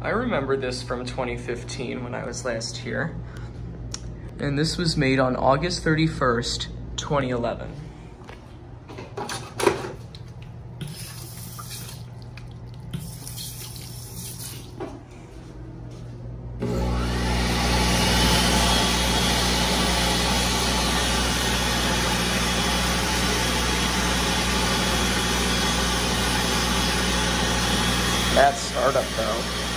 I remember this from 2015 when I was last here. And this was made on August 31st, 2011. That startup though.